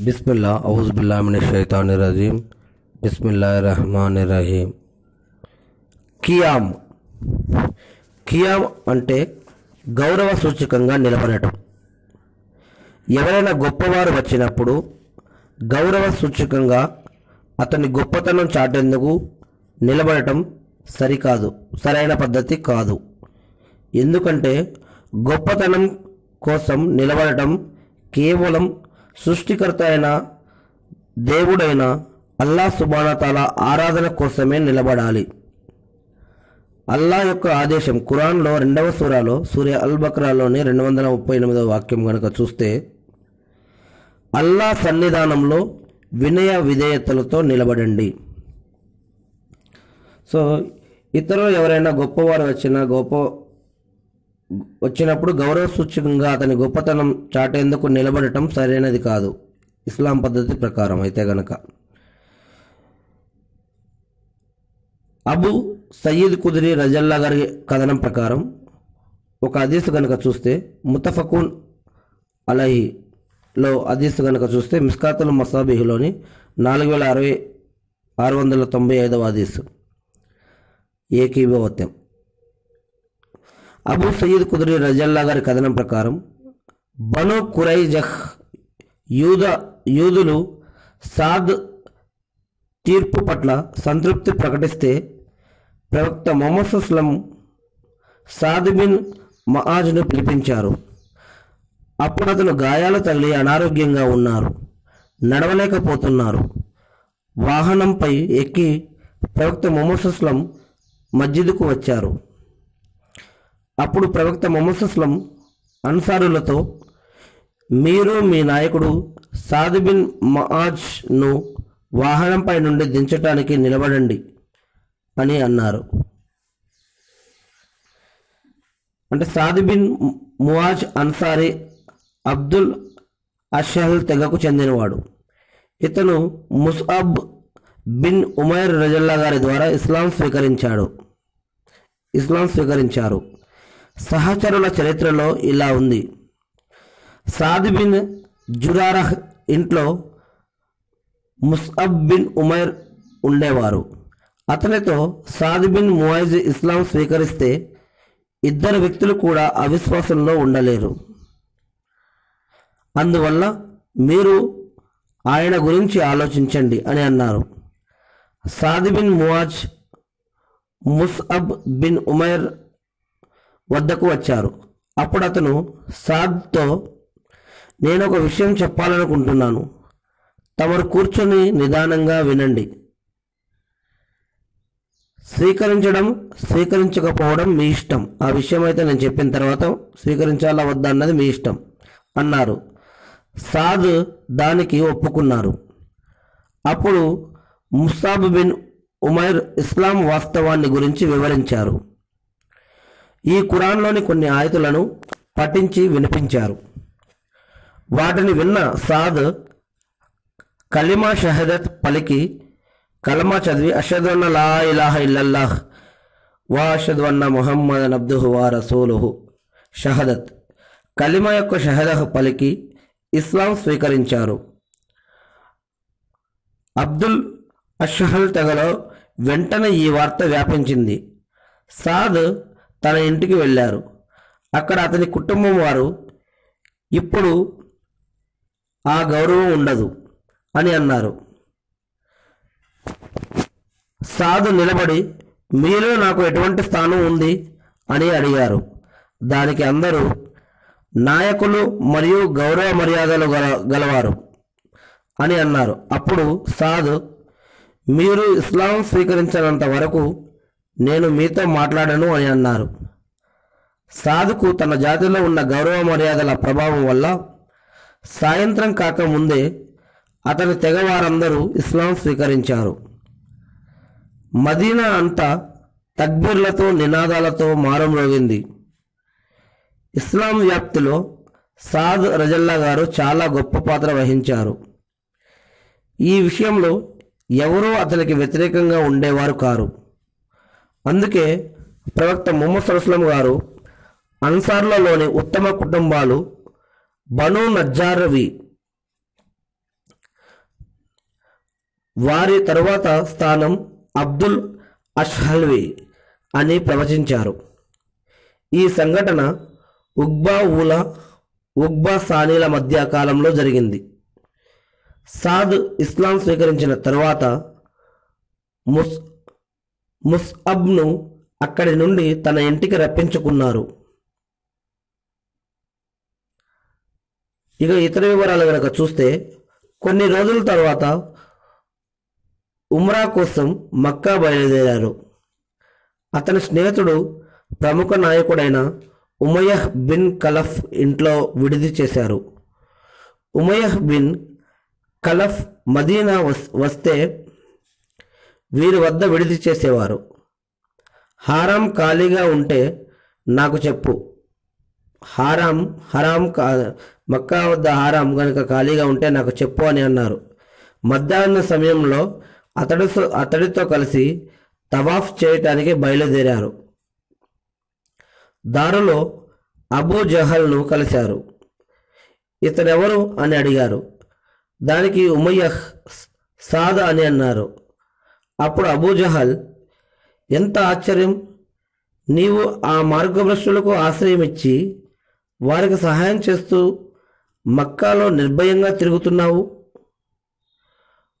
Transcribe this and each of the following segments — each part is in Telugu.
బిస్మిల్లా ఔజుబిల్లామిన షైతాని రజీం. బిస్మిల్లా రహమాన్ రహీం. కియామ్ కియామ్ అంటే గౌరవ సూచకంగా నిలబడటం. ఎవరైనా గొప్పవారు వచ్చినప్పుడు గౌరవ సూచకంగా అతని గొప్పతనం చాటేందుకు నిలబడటం సరికాదు సరైన పద్ధతి కాదు. ఎందుకంటే గొప్పతనం కోసం నిలబడటం కేవలం సృష్టికర్త అయిన దేవుడైన అల్లా సుబానతాల ఆరాధన కోసమే నిలబడాలి. అల్లా యొక్క ఆదేశం ఖురాన్లో రెండవ సూరాలో సూర్య అల్ బక్రాలోని రెండు వందల ముప్పై ఎనిమిదవ వాక్యం కనుక చూస్తే అల్లా సన్నిధానంలో వినయ విధేయతలతో నిలబడండి. సో ఇతరులు ఎవరైనా గొప్పవారు వచ్చినా గొప్ప వచ్చినప్పుడు గౌరవ సూచకంగా అతని గొప్పతనం చాటేందుకు నిలబడటం సరైనది కాదు. ఇస్లాం పద్ధతి ప్రకారం అయితే గనక. అబు సయ్యద్ కుదిరి రజల్లా గారి కథనం ప్రకారం ఒక హదీస్ కనుక చూస్తే ముతఫకున్ అలహిలో అదీస్ కనుక చూస్తే మిస్కాతుల్ మసాబిహిలోని నాలుగు వేల అరవై ఆరు వందల తొంభై ఐదవ హదీస్. ఏకీభవత్యం. అబూ సయ్యద్ కుదిరి రజల్లా గారి కథనం ప్రకారం బను కురైజహ్ యూద యూదులు సాద్ తీర్పు పట్ల సంతృప్తి ప్రకటిస్తే ప్రవక్త మొహమ్మద్ అస్లం సాద్ బిన్ మహాజ్ను పిలిపించారు. అప్పుడు అతను గాయాలు తగిలి అనారోగ్యంగా ఉన్నారు. నడవలేకపోతున్నారు. వాహనంపై ఎక్కి ప్రవక్త మొహమ్మద్ అస్లం మస్జిద్కు వచ్చారు. అప్పుడు ప్రవక్త మొహమ్మద్ అన్సారులతో మీరు మీ నాయకుడు సాదుబిన్ మహాజ్ను వాహనంపై నుండి దించటానికి నిలబడండి అని అన్నారు. అంటే సాదుబిన్ మువాజ్ అన్సారీ అబ్దుల్ అషహల్ తెగకు చెందినవాడు. ఇతను ముసాబ్ బిన్ ఉమైర్ రజల్లా గారి ద్వారా ఇస్లాం స్వీకరించాడు. ఇస్లాం స్వీకరించారు. సహచరుల చరిత్రలో ఇలా ఉంది. సాదిబిన్ జురారహ్ ఇంట్లో ముస్అబ్ బిన్ ఉమైర్ ఉండేవారు. అతనితో సాదిబిన్ మువైజ్ ఇస్లాం స్వీకరిస్తే ఇద్దరు వ్యక్తులు కూడా అవిశ్వాసంలో ఉండలేరు. అందువల్ల మీరు ఆయన గురించి ఆలోచించండి అని అన్నారు. Saad bin Muadh Musab bin Umair వద్దకు వచ్చారు. అప్పుడు అతను సాద్తో నేను ఒక విషయం చెప్పాలనుకుంటున్నాను. తమరు కూర్చొని నిదానంగా వినండి. స్వీకరించడం స్వీకరించకపోవడం మీ ఇష్టం. ఆ విషయం అయితే నేను చెప్పిన తర్వాత స్వీకరించాలా వద్దా అన్నది మీ ఇష్టం అన్నారు. సాద్ దానికి ఒప్పుకున్నారు. అప్పుడు ముస్తాబ్ బిన్ ఉమైర్ ఇస్లాం వాస్తవాన్ని గురించి వివరించారు. ఈ ఖురాన్లోని కొన్ని ఆయతులను పఠించి వినిపించారు. వాటిని విన్న సాద్ కలిమా షహదత్ పలికి కలమా చదివి అషదన్న లా ఇలాహ ఇల్లల్లాహ్ వా మొహమ్మద్ అన్న అబ్దుహు వా రసూలుహు షహదత్ కలిమా యొక్క షహదహ్ పలికి ఇస్లాం స్వీకరించారు. అబ్దుల్ అషహల్ తెగలో వెంటనే ఈ వార్త వ్యాపించింది. సాద్ తన ఇంటికి వెళ్ళారు. అక్కడ అతని కుటుంబం వారు ఇప్పుడు ఆ గౌరవం ఉండదు అని అన్నారు. సాధు నిలబడి మీలో నాకు ఎటువంటి స్థానం ఉంది? అని అడిగారు. దానికి అందరూ నాయకులు మరియు గౌరవ మర్యాదలు గల గలవారు అని అన్నారు. అప్పుడు సాధు మీరు ఇస్లాం స్వీకరించినంత వరకు నేను మీతో మాట్లాడను అని అన్నారు. సాధుకు తన జాతిలో ఉన్న గౌరవ మర్యాదల ప్రభావం వల్ల సాయంత్రం కాకముందే అతని తెగవారందరూ ఇస్లాం స్వీకరించారు. మదీనా అంతా తక్బీర్లతో నినాదాలతో మారుమ్రోగింది ఇస్లాం వ్యాప్తిలో సాద్ రజల్లా గారు చాలా గొప్ప పాత్ర వహించారు. ఈ విషయంలో ఎవరూ అతనికి వ్యతిరేకంగా ఉండేవారు కారు. అందుకే ప్రవక్త ముహమ్మద్ సరస్లం గారు అన్సార్లలోని ఉత్తమ కుటుంబాలు బను నజ్జారవి వారి తరువాత స్థానం అబ్దుల్ అష్హల్వి అని ప్రవచించారు. ఈ సంఘటన ఉగ్బా ఊలా ఉగ్బా సానీల మధ్య కాలంలో జరిగింది. సాద్ ఇస్లాం స్వీకరించిన తరువాత ముస్ ముస్అబ్ను అక్కడి నుండి తన ఇంటికి రప్పించుకున్నారు. ఇక ఇతర వివరాలు కనుక చూస్తే కొన్ని రోజుల తర్వాత ఉమ్రా కోసం మక్కా బయలుదేరారు. అతని స్నేహితుడు ప్రముఖ నాయకుడైన ఉమయహ్ బిన్ కలఫ్ ఇంట్లో విడిది చేశారు. ఉమయహ్ బిన్ కలఫ్ మదీనా వస్ వస్తే వీరి వద్ద విడిది చేసేవారు. హారాం ఖాళీగా ఉంటే నాకు చెప్పు. హారాం హరాం కా మక్కా వద్ద హారాం కనుక ఖాళీగా ఉంటే నాకు చెప్పు అని అన్నారు. మధ్యాహ్న సమయంలో అతడు అతడితో కలిసి తవాఫ్ చేయటానికి బయలుదేరారు. దారిలో అబూ జహల్ను కలిశారు. ఇతనెవరు అని అడిగారు. దానికి ఉమయ్యహ్ సాద్ అని అన్నారు. అప్పుడు అబూ జహల్ ఎంత ఆశ్చర్యం! నీవు ఆ మార్గభ్రష్టులకు ఆశ్రయం ఇచ్చి వారికి సహాయం చేస్తూ మక్కాలో నిర్భయంగా తిరుగుతున్నావు.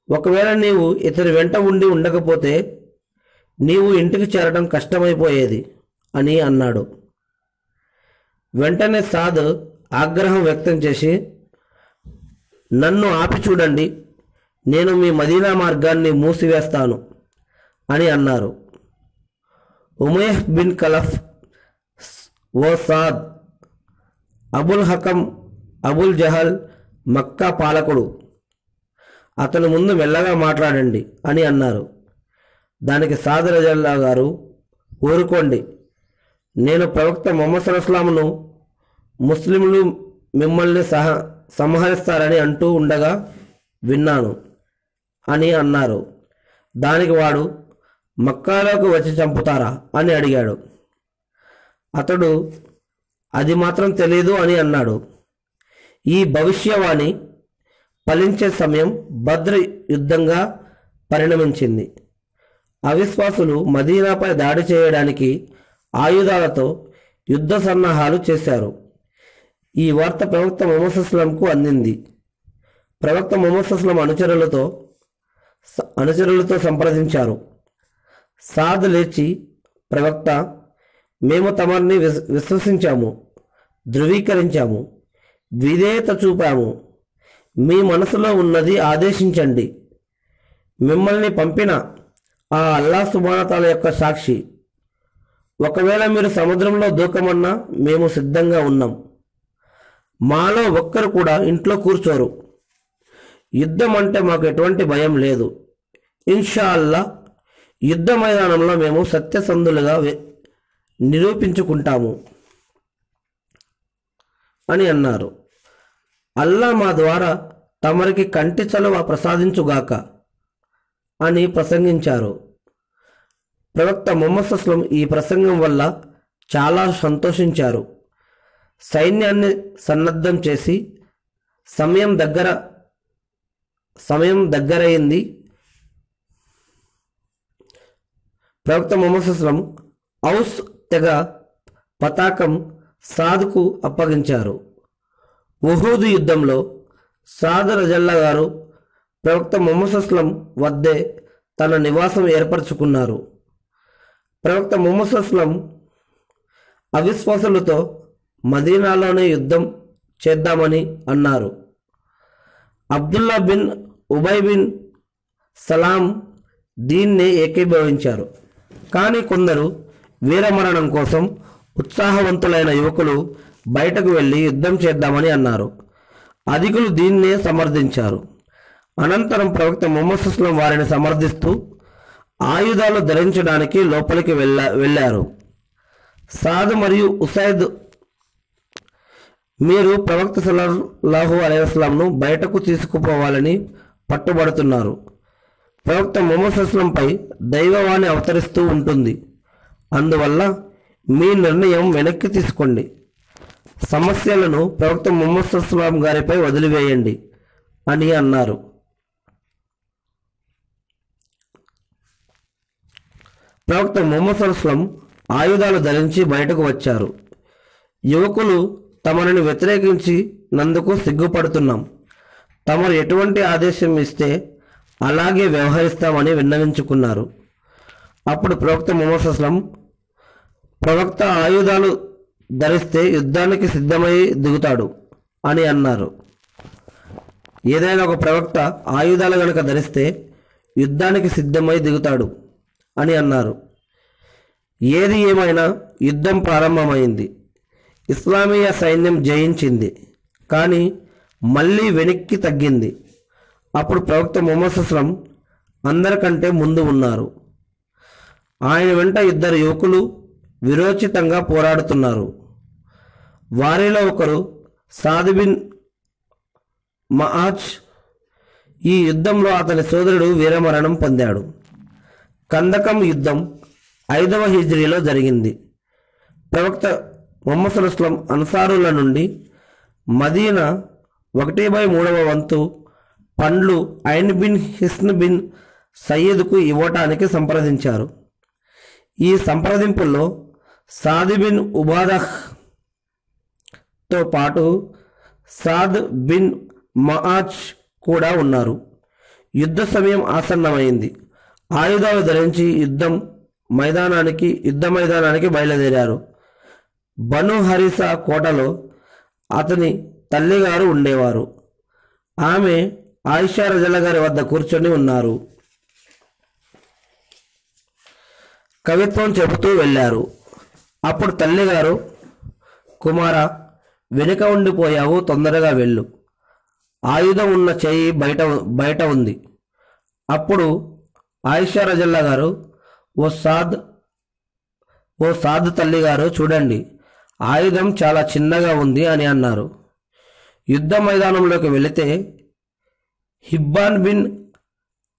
ఒకవేళ నీవు ఇతని వెంట ఉండి ఉండకపోతే నీవు ఇంటికి చేరడం కష్టమైపోయేది అని అన్నాడు. వెంటనే సాద్ ఆగ్రహం వ్యక్తం చేసి నన్ను ఆపి చూడండి నేను మీ మదీనా మార్గాన్ని మూసివేస్తాను అని అన్నారు. ఉమేహ్ బిన్ కలఫ్ ఓ Saad Abul Hakam Abul Jahl Mecca పాలకుడు అతని ముందు మెల్లగా మాట్లాడండి అని అన్నారు. దానికి సాద్ రజల్లా గారు ఊరుకోండి. నేను ప్రవక్త మొహమ్మద్ సల్లాంను ముస్లింలు మిమ్మల్ని సహ సంహరిస్తారని అంటూ ఉండగా విన్నాను. అని అన్నారు. దానికి వాడు మక్కాలోకి వచ్చి చంపుతారా? అని అడిగాడు. అతడు అది మాత్రం తెలియదు అని అన్నాడు. ఈ భవిష్యవాణి ఫలించే సమయం భద్ర యుద్ధంగా పరిణమించింది. అవిశ్వాసులు మదీనాపై దాడి చేయడానికి ఆయుధాలతో యుద్ధ సన్నాహాలు చేశారు. ఈ వార్త ప్రవక్త మొహమ్మద్స్లంకు అందింది. ప్రవక్త మొహమ్మద్స్లం అనుచరులతో అనుచరులతో సంప్రదించారు. సాద్ లేచి ప్రవక్త మేము తమరిని విశ్ విశ్వసించాము ధృవీకరించాము విధేయత చూపాము. మీ మనసులో ఉన్నది ఆదేశించండి. మిమ్మల్ని పంపిన ఆ అల్లా సుబానతాల యొక్క సాక్షి. ఒకవేళ మీరు సముద్రంలో దూకమన్నా మేము సిద్ధంగా ఉన్నాం. మాలో ఒక్కరు కూడా ఇంట్లో కూర్చోరు. యుద్ధం అంటే మాకు ఎటువంటి భయం లేదు. ఇన్షాల్లా యుద్ధ మైదానంలో మేము సత్యసంధులుగా నిరూపించుకుంటాము అని అన్నారు. అల్లా మా ద్వారా తమరికి కంటి చలువ ప్రసాదించుగాక అని ప్రసంగించారు. ప్రవక్త మొహమ్మద్ అస్లం ఈ ప్రసంగం వల్ల చాలా సంతోషించారు. సైన్యాన్ని సన్నద్ధం చేసి సమయం దగ్గర సమయం దగ్గరైంది. ప్రవక్త మొహమ్మద్ ఔస్ తెగ పతాకం సాద్కు అప్పగించారు. ఉహూద్ యుద్ధంలో సాద్ రజల్లా గారు ప్రవక్త మొహమ్మద్ వద్దే తన నివాసం ఏర్పరచుకున్నారు. ప్రవక్త మొహమ్మద్ అవిశ్వాసులతో మదీనాలోనే యుద్ధం చేద్దామని అన్నారు. Abdullah bin Ubayy bin Salam దీన్నే ఏకీభవించారు. కానీ కొందరు వీరమరణం కోసం ఉత్సాహవంతులైన యువకులు బయటకు వెళ్ళి యుద్ధం చేద్దామని అన్నారు. అధికులు దీన్నే సమర్థించారు. అనంతరం ప్రవక్త ముహమ్మద్ సుస్లం వారిని సమర్థిస్తూ ఆయుధాలు ధరించడానికి లోపలికి వెళ్ళ వెళ్ళారు. సాద్ మరియు ఉసైద్ మీరు ప్రవక్త సలహు అలైహిస్లాంను బయటకు తీసుకుపోవాలని పట్టుబడుతున్నారు. ప్రవక్త మోమసస్లంపై దైవవాణి అవతరిస్తూ ఉంటుంది. అందువల్ల మీ నిర్ణయం వెనక్కి తీసుకోండి. సమస్యలను ప్రవక్త ముహమ్మద్ గారిపై వదిలివేయండి అని అన్నారు. ప్రవక్త ముహమ్మద్ ఆయుధాలు ధరించి బయటకు వచ్చారు. యువకులు తమను వ్యతిరేకించినందుకు సిగ్గుపడుతున్నాం. తమరు ఎటువంటి ఆదేశం ఇస్తే అలాగే వ్యవహరిస్తామని విన్నవించుకున్నారు. అప్పుడు ప్రవక్త ముహమ్మద్ అస్లం ప్రవక్త ఆయుధాలు ధరిస్తే యుద్ధానికి సిద్ధమై దిగుతాడు అని అన్నారు. ఏదైనా ఒక ప్రవక్త ఆయుధాలు గనుక ధరిస్తే యుద్ధానికి సిద్ధమై దిగుతాడు అని అన్నారు. ఏది ఏమైనా యుద్ధం ప్రారంభమైంది. ఇస్లామీయ సైన్యం జయించింది. కానీ మళ్ళీ వెనక్కి తగ్గింది. అప్పుడు ప్రవక్త మొహమ్మద్ అస్లం అందరికంటే ముందు ఉన్నారు. ఆయన వెంట ఇద్దరు యువకులు విరోచితంగా పోరాడుతున్నారు. వారిలో ఒకరు సాదిబిన్ మహాజ్ ఈ యుద్ధంలో అతని సోదరుడు వీరమరణం పొందాడు. కందకం యుద్ధం ఐదవ హిజ్రీలో జరిగింది. ప్రవక్త మొహమ్మద్ సుల్లాం అన్సారుల నుండి మదీనా ఒకటి బై మూడవ వంతు. పండ్లు ఐన్ బిన్ హిస్న్ బిన్ సయ్యద్కు ఇవ్వటానికి సంప్రదించారు. ఈ సంప్రదింపుల్లో సాద్ బిన్ ఉబాదహ్తో పాటు సాద్ బిన్ మహాజ్ కూడా ఉన్నారు. యుద్ధ సమయం ఆసన్నమైంది. ఆయుధాలు ధరించి యుద్ధం మైదానానికి యుద్ధ మైదానానికి బయలుదేరారు. బను హరిసా కోటలో అతని తల్లిగారు ఉండేవారు. ఆమె ఆయిషా రజల గారి వద్ద కూర్చొని ఉన్నారు. కవిత్వం చెబుతూ వెళ్ళారు. అప్పుడు తల్లిగారు కుమార వెనుక ఉండిపోయావు తొందరగా వెళ్ళు. ఆయుధం ఉన్న చేయి బయట బయట ఉంది. అప్పుడు ఆయిషా రజల్లా గారు ఓ సాద్ ఓ సాద్ తల్లి గారు చూడండి ఆయుధం చాలా చిన్నగా ఉంది అని అన్నారు. యుద్ధ మైదానంలోకి వెళితే హిబ్బాన్ బిన్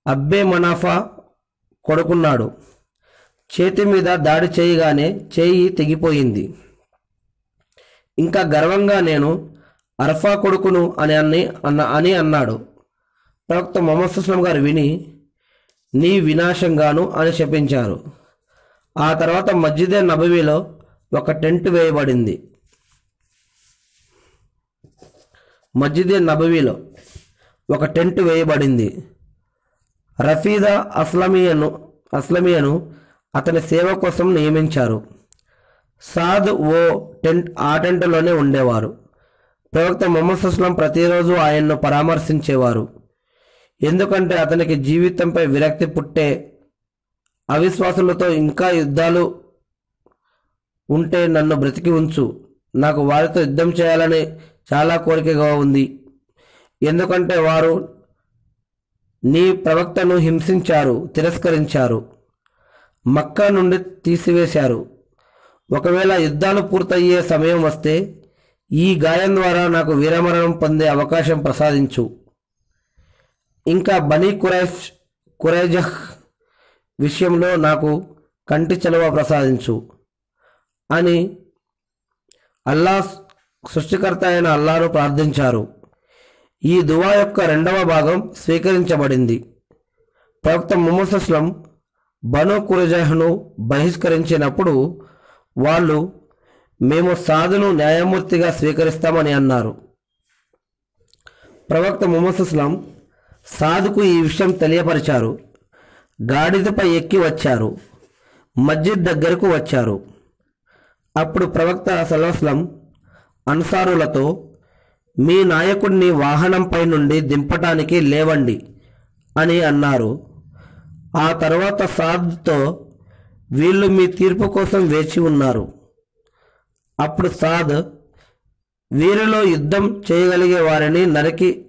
అబ్బే మనాఫా కొడుకున్నాడు. చేతి మీద దాడి చేయగానే చేయి తెగిపోయింది. ఇంకా గర్వంగా నేను అర్ఫా కొడుకును అని అన్ని అన్న అని అన్నాడు. ప్రవక్త మొహమ్మద్ సుస్లం గారు విని నీ వినాశంగాను అని శపించారు. ఆ తర్వాత మస్జిదే నబవీలో ఒక టెంట్ వేయబడింది. మస్జిదే నబవీలో ఒక టెంట్ వేయబడింది. రఫీదా అస్లమియను అస్లమియను అతని సేవ కోసం నియమించారు. సాద్ ఓ టెంట్ ఆ టెంట్లోనే ఉండేవారు. ప్రవక్త మొహమ్మద్ అస్లం ప్రతిరోజు ఆయన్ను పరామర్శించేవారు. ఎందుకంటే అతనికి జీవితంపై విరక్తి పుట్టే అవిశ్వాసులతో ఇంకా యుద్ధాలు ఉంటే నన్ను బ్రతికి ఉంచు. నాకు వారితో యుద్ధం చేయాలని చాలా కోరికగా ఉంది. ఎందుకంటే వారు నీ ప్రవక్తను హింసించారు తిరస్కరించారు మక్కా నుండి తీసివేశారు. ఒకవేళ యుద్ధాలు పూర్తయ్యే సమయం వస్తే ఈ గాయం ద్వారా నాకు వీరమరణం పొందే అవకాశం ప్రసాదించు. ఇంకా బనీ కురైష్ కురైజహ్ విషయంలో నాకు కంటి చలువ ప్రసాదించు అని అల్లాహ్ సృష్టికర్త అయిన అల్లాను ప్రార్థించారు. ఈ దువా యొక్క రెండవ భాగం స్వీకరించబడింది. ప్రవక్త ముమసస్లం అస్లం బను కురజహ్ను బహిష్కరించినప్పుడు వాళ్ళు మేము సాధును న్యాయమూర్తిగా స్వీకరిస్తామని అన్నారు. ప్రవక్త ముమసస్లం సాధుకు ఈ విషయం తెలియపరిచారు. గాడిదపై ఎక్కి వచ్చారు. మస్జిద్ దగ్గరకు వచ్చారు. అప్పుడు ప్రవక్త సలహస్లం అన్సారులతో మీ నాయకుడిని వాహనంపై నుండి దింపటానికి లేవండి అని అన్నారు. ఆ తర్వాత సాద్తో వీళ్ళు మీ తీర్పు కోసం వేచి ఉన్నారు. అప్పుడు సాద్ వీరిలో యుద్ధం చేయగలిగే వారిని నరికి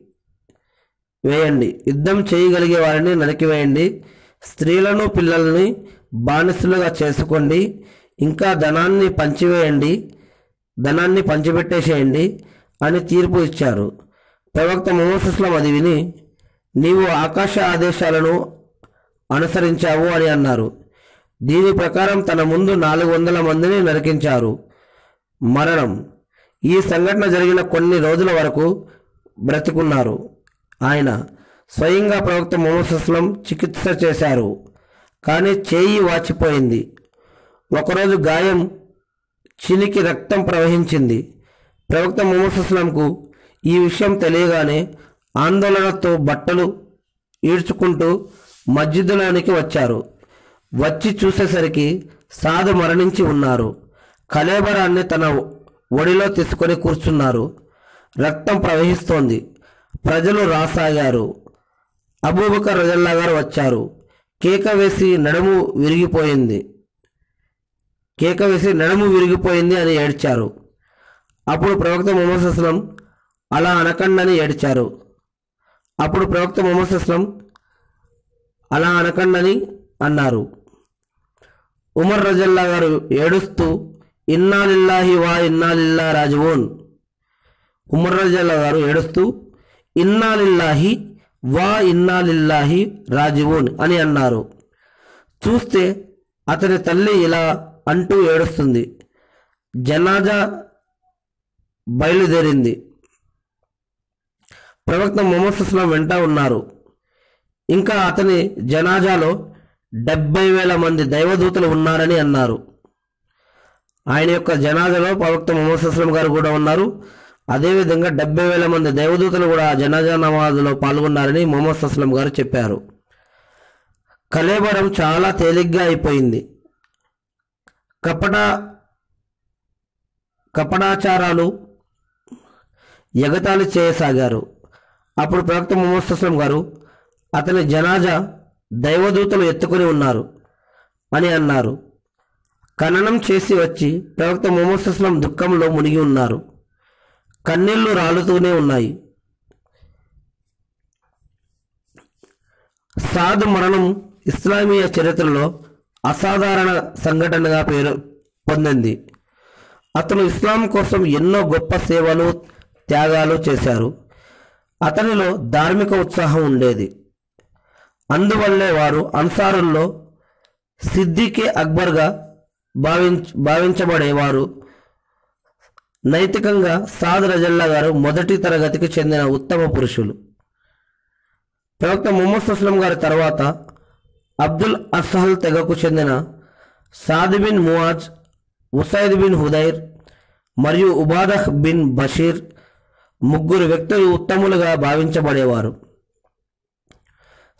వేయండి. యుద్ధం చేయగలిగే వారిని నరికివేయండి స్త్రీలను పిల్లల్ని బానిసలుగా చేసుకోండి. ఇంకా ధనాన్ని పంచివేయండి. ధనాన్ని పంచిపెట్టేసేయండి అని తీర్పు ఇచ్చారు. ప్రవక్త మోసస్లం అది విని నీవు ఆకాశ ఆదేశాలను అనుసరించావు అని అన్నారు. దీని ప్రకారం తన ముందు నాలుగు వందల మందిని నరికించారు. మరణం. ఈ సంఘటన జరిగిన కొన్ని రోజుల వరకు బ్రతికున్నారు. ఆయన స్వయంగా ప్రవక్త ముహమ్మద్ చికిత్స చేశారు. కానీ చేయి వాచిపోయింది. ఒకరోజు గాయం చినికి రక్తం ప్రవహించింది. ప్రవక్త ముహమ్మద్ ఈ విషయం తెలియగానే ఆందోళనతో బట్టలు ఈడ్చుకుంటూ మస్జిద్లోనికి వచ్చారు. వచ్చి చూసేసరికి సాధు మరణించి ఉన్నారు. కలేబరాన్ని తన ఒడిలో తీసుకొని కూర్చున్నారు. రక్తం ప్రవహిస్తోంది. ప్రజలు రాసాగారు. అబూబకర్ రజల్లా గారు వచ్చారు. కేక వేసి నడుము విరిగిపోయింది. కేక వేసి నడుము విరిగిపోయింది అని ఏడ్చారు. అప్పుడు ప్రవక్త మొహమ్మద్ అస్లం అలా అనకండని ఏడ్చారు. అప్పుడు ప్రవక్త మొహమ్మద్ అస్లం అలా అనకండని అన్నారు. ఉమర్ రజల్లా గారు ఏడుస్తూ ఇన్నాలిల్లాహి వా ఇన్నాలిల్లా రాజవోన్. ఉమర్ రజల్లా గారు ఏడుస్తూ ఇన్నాలిల్లాహి వా ఇన్నాలిల్లాహి రాజవోన్ అని అన్నారు. చూస్తే అతని తల్లి ఇలా అంటూ ఏడుస్తుంది. జనాజా బయలుదేరింది. ప్రవక్త మొహమ్మద్ సుస్లాం వెంట ఉన్నారు. ఇంకా అతని జనాజాలో డెబ్బై వేల మంది దైవదూతలు ఉన్నారని అన్నారు. ఆయన యొక్క జనాజాలో ప్రవక్త మొహమ్మద్ సుస్లాం గారు కూడా ఉన్నారు. అదేవిధంగా డెబ్బై వేల మంది దైవదూతలు కూడా జనాజా నమాజ్లో పాల్గొన్నారని మొహమ్మద్ సుస్లాం గారు చెప్పారు. కలేబరం చాలా తేలిగ్గా అయిపోయింది. కపట కపటాచారాలు ఎగతాళి చేయసాగారు. అప్పుడు ప్రవక్త ముహమ్మద్ గారు అతని జనాజా దైవదూతలు ఎత్తుకొని ఉన్నారు అని అన్నారు. ఖననం చేసి వచ్చి ప్రవక్త ముహమ్మద్ దుఃఖంలో మునిగి ఉన్నారు. కన్నీళ్ళు రాలుతూనే ఉన్నాయి. సాధు మరణం ఇస్లామీయ చరిత్రలో అసాధారణ సంఘటనగా పేరు పొందింది. అతను ఇస్లాం కోసం ఎన్నో గొప్ప సేవలు త్యాగాలు చేశారు. అతనిలో ధార్మిక ఉత్సాహం ఉండేది. అందువల్లే వారు అన్సారుల్లో సిద్దికే అక్బర్గా భావించ భావించబడేవారు. నైతికంగా సాద్ రజల్లా గారు మొదటి తరగతికి చెందిన ఉత్తమ పురుషులు. ప్రవక్త ముహమ్మద్ సుస్లం గారి తర్వాత అబ్దుల్ అసహల్ తెగకు చెందిన Saad bin Muadh Usaid bin Hudair మరియు ఉబాదహ్ బిన్ బషీర్ ముగ్గురు వ్యక్తులు ఉత్తములుగా భావించబడేవారు.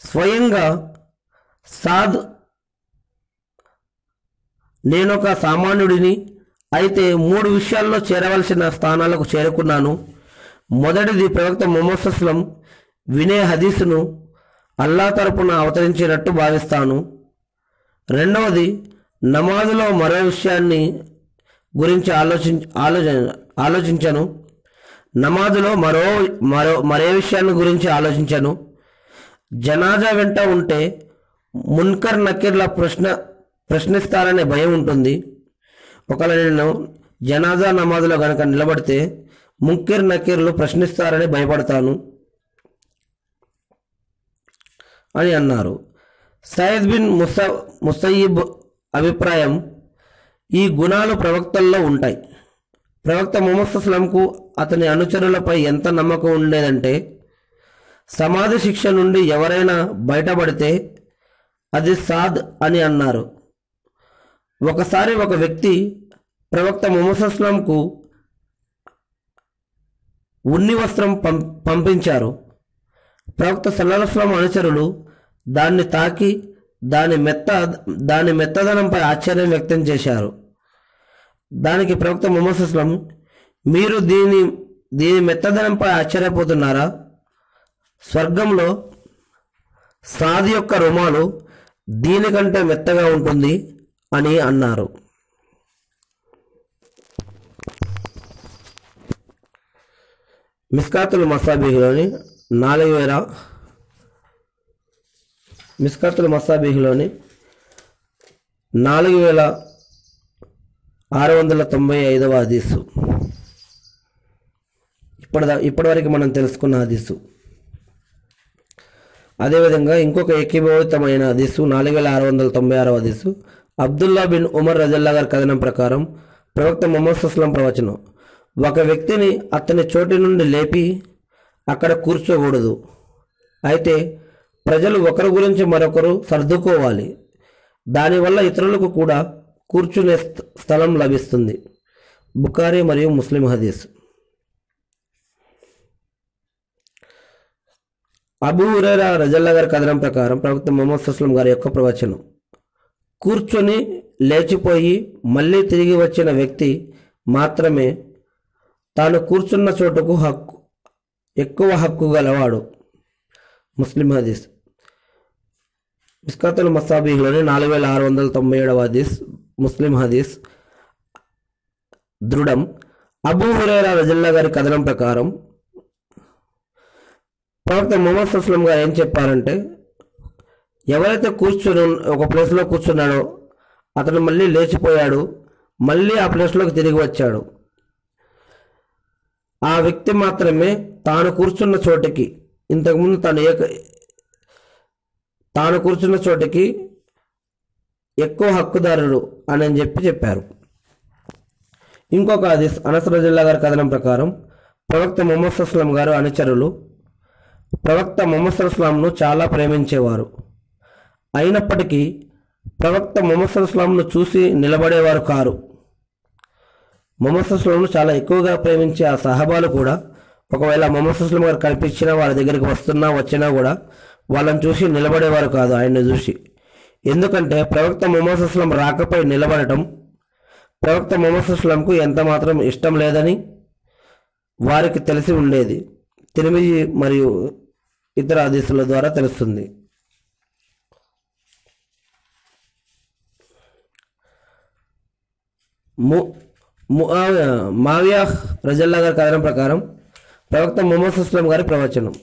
స్వయంగా సాద్ నేనొక సామాన్యుడిని అయితే మూడు విషయాల్లో చేరవలసిన స్థానాలకు చేరుకున్నాను. మొదటిది ప్రవక్త మొహమ్మద్ అస్లం వినే హదీసును అల్లా తరపున అవతరించినట్టు భావిస్తాను. రెండవది నమాజులో మరో విషయాన్ని గురించి ఆలోచి ఆలోచన ఆలోచించను. నమాజులో మరో మరో మరే విషయాన్ని గురించి ఆలోచించను. జనాజా వెంట ఉంటే మున్కర్ నకీర్ల ప్రశ్న ప్రశ్నిస్తారనే భయం ఉంటుంది. ఒకవేళ నేను జనాజా నమాజులో కనుక నిలబడితే మున్కర్ నకీర్లు ప్రశ్నిస్తారని భయపడతాను. అని అన్నారు. సయద్ బిన్ ముస ముసయ్యిబ్ అభిప్రాయం ఈ గుణాలు ప్రవక్తల్లో ఉంటాయి. ప్రవక్త ముహమ్మద్ అస్లంకు అతని అనుచరులపై ఎంత నమ్మకం ఉండేదంటే సమాధి శిక్ష నుండి ఎవరైనా బయటపడితే అది సాద్ అని అన్నారు. ఒకసారి ఒక వ్యక్తి ప్రవక్త ముహమ్మద్ అస్లంకు ఉన్ని వస్త్రం పం పంపించారు. ప్రవక్త సల్లాహస్లాం అనుచరులు దాన్ని తాకి దాని మెత్త దాని మెత్తదనంపై ఆశ్చర్యం వ్యక్తం చేశారు. దానికి ప్రవక్త ముహమ్మద్ అస్లం మీరు దీని దీని మెత్తదనంపై ఆశ్చర్యపోతున్నారా? స్వర్గంలో సాది యొక్క రుమాలు దీనికంటే మెత్తగా ఉంటుంది అని అన్నారు. మిస్కాతుల్ మసాబీహిలోని నాలుగు వేల మిస్కర్తుల మసాబీహ్లోని నాలుగు వేల ఆరు వందల తొంభై ఐదవ హదీసు. ఇప్పటిదా ఇప్పటివరకు మనం తెలుసుకున్న హదీసు. అదేవిధంగా ఇంకొక ఏకీభవితమైన హదీసు నాలుగు వేల ఆరు వందల తొంభై ఆరవ హదీసు. అబ్దుల్లా బిన్ ఉమర్ రజల్లా గారి కథనం ప్రకారం ప్రవక్త మొహమ్మద్ సుస్లాం ప్రవచనం. ఒక వ్యక్తిని అతని చోటి నుండి లేపి అక్కడ కూర్చోకూడదు. అయితే ప్రజలు ఒకరి గురించి మరొకరు సర్దుకోవాలి. దానివల్ల ఇతరులకు కూడా కూర్చునే స్థ- స్థలం లభిస్తుంది. బుకారి మరియు ముస్లిం హదీస్. అబూ ఉరేరా రజల్లా గారి కథనం ప్రకారం ప్రవక్త మొహమ్మద్ సుస్లం గారి యొక్క ప్రవచనం. కూర్చొని లేచిపోయి మళ్ళీ తిరిగి వచ్చిన వ్యక్తి మాత్రమే తాను కూర్చున్న చోటుకు హక్కు ఎక్కువ హక్కు గలవాడు. ముస్లిం హదీస్. మిస్కాతుల్ మసాబీలోని నాలుగు వేల ఆరు వందల తొంభై ఏడవ హదీస్ ముస్లిం హదీస్. దృఢం. అబూ హురేరా రజల్లా గారి కథనం ప్రకారం ప్రవక్త మొహమ్మద్ సుస్లం గారు ఏం చెప్పారంటే ఎవరైతే కూర్చుని ఒక ప్లేస్లో కూర్చున్నాడో అతను మళ్ళీ లేచిపోయాడు మళ్ళీ ఆ ప్లేస్లోకి తిరిగి వచ్చాడు. ఆ వ్యక్తి మాత్రమే తాను కూర్చున్న చోటికి ఇంతకుముందు తను ఏక తాను కూర్చున్న చోటికి ఎక్కువ హక్కుదారుడు అని అని చెప్పి చెప్పారు. ఇంకొక దిశ అనసర జిల్లా గారి కథనం ప్రకారం ప్రవక్త మొహమ్మద్ అస్లాం గారు అనుచరులు ప్రవక్త మొహమ్మద్ అస్లాంను చాలా ప్రేమించేవారు. అయినప్పటికీ ప్రవక్త మొహమ్మద్ అస్లాంను చూసి నిలబడేవారు కారు. మొమసస్లను చాలా ఎక్కువగా ప్రేమించే ఆ సహబాలు కూడా ఒకవేళ మొహమ్మద్ గారు కనిపించినా వాళ్ళ దగ్గరికి వస్తున్నా వచ్చినా కూడా వాళ్ళని చూసి నిలబడేవారు కాదు ఆయన్ని చూసి. ఎందుకంటే ప్రవక్త మొమసస్లం రాకపై నిలబడటం ప్రవక్త మొమసస్లంకు ఎంత మాత్రం ఇష్టం లేదని వారికి తెలిసి ఉండేది. తిరిమిజి మరియు ఇతర ఆదేశాల ద్వారా తెలుస్తుంది. ము మావియా రజల్లా గారి కథనం ప్రకారం ప్రవక్త ముహమ్మద్ సుస్లాం గారి ప్రవచనం.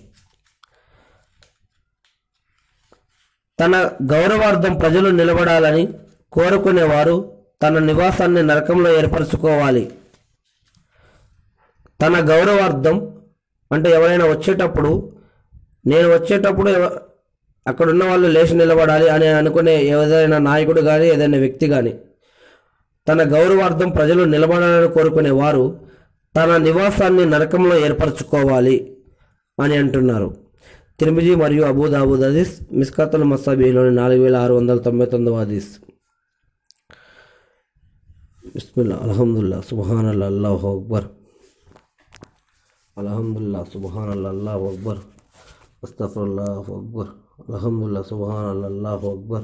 తన గౌరవార్థం ప్రజలు నిలబడాలని కోరుకునేవారు తన నివాసాన్ని నరకంలో ఏర్పరచుకోవాలి. తన గౌరవార్థం అంటే ఎవరైనా వచ్చేటప్పుడు నేను వచ్చేటప్పుడు ఎవ- వాళ్ళు లేచి నిలబడాలి అని అనుకునే ఏదైనా నాయకుడు కానీ ఏదైనా వ్యక్తి కానీ తన గౌరవార్థం ప్రజలు నిలబడాలని కోరుకునే వారు తన నివాసాన్ని నరకంలో ఏర్పరచుకోవాలి అని అంటున్నారు. తిరుమిజి మరియు అబూదాబూద్ అదీస్ మిస్కాతుల్ మసాబీలోని నాలుగు వేల ఆరు వందల తొంభై తొమ్మిదవ అదీస్ బిస్మిల్లా అల్హమ్దుల్లా సుబహాన్ అల్లాహు అక్బర్. అల్హమ్దుల్లా సుబహాన్ అల్లాహ్ అక్బర్. అస్తఫరుల్లాహు అక్బర్. అల్హమ్దుల్లా సుబహాన్ అల్లాహ్ అక్బర్.